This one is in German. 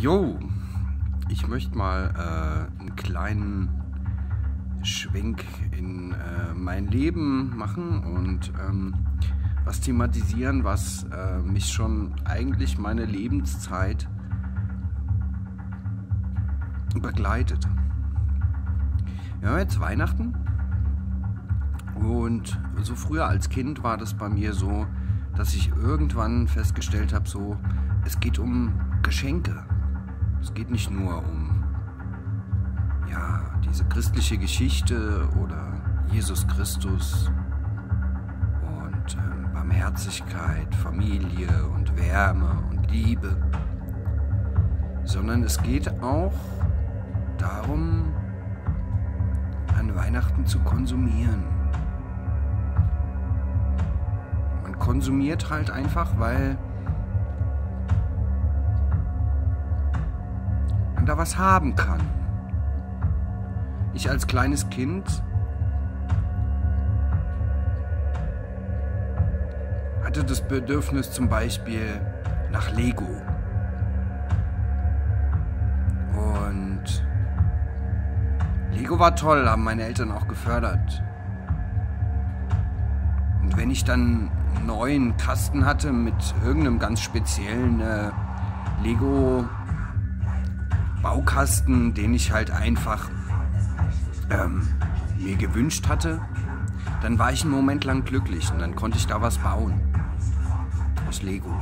Jo, ich möchte mal äh, einen kleinen Schwenk in äh, mein Leben machen und ähm, was thematisieren, was äh, mich schon eigentlich meine Lebenszeit begleitet. Wir haben jetzt Weihnachten und so früher als Kind war das bei mir so, dass ich irgendwann festgestellt habe, so es geht um Geschenke. Es geht nicht nur um ja, diese christliche Geschichte oder Jesus Christus und äh, Barmherzigkeit, Familie und Wärme und Liebe, sondern es geht auch darum, an Weihnachten zu konsumieren. Man konsumiert halt einfach, weil da was haben kann. Ich als kleines Kind hatte das Bedürfnis zum Beispiel nach Lego. Und Lego war toll, haben meine Eltern auch gefördert. Und wenn ich dann einen neuen Kasten hatte mit irgendeinem ganz speziellen äh, Lego Baukasten, den ich halt einfach ähm, mir gewünscht hatte, dann war ich einen Moment lang glücklich und dann konnte ich da was bauen. Aus Lego.